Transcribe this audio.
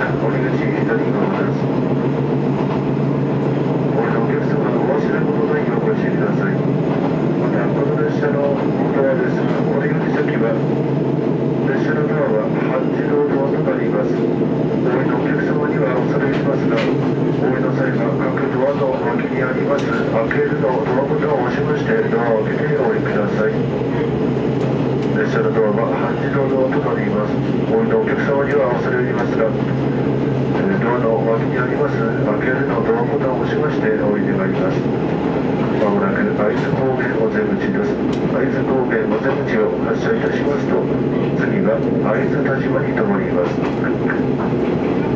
着陸で備とに列車のドアは半自動ドアとなりますお降りのお客様には恐れ入りますがえドアの脇にあります開けるのドアボタンを押しましてお降り願いますまもなく会津高原お出口です会津高原お出口を発車いた。しますと次は会津田島に停まります